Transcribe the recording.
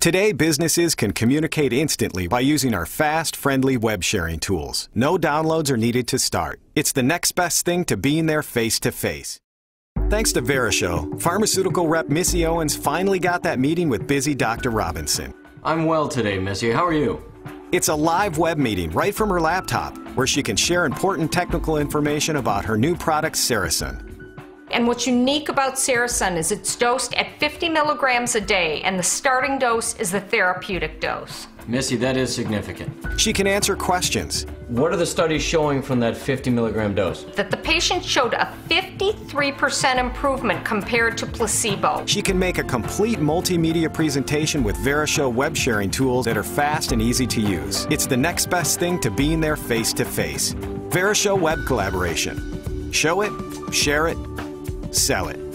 Today, businesses can communicate instantly by using our fast, friendly web sharing tools. No downloads are needed to start. It's the next best thing to being there face to face. Thanks to VeriShow, pharmaceutical rep Missy Owens finally got that meeting with busy Dr. Robinson. I'm well today, Missy. How are you? It's a live web meeting right from her laptop where she can share important technical information about her new product, Saracen. And what's unique about Saracen is it's dosed at 50 milligrams a day, and the starting dose is the therapeutic dose. Missy, that is significant. She can answer questions. What are the studies showing from that 50 milligram dose? That the patient showed a 53% improvement compared to placebo. She can make a complete multimedia presentation with VeriShow web sharing tools that are fast and easy to use. It's the next best thing to being there face to face. VeriShow web collaboration. Show it, share it, sell it.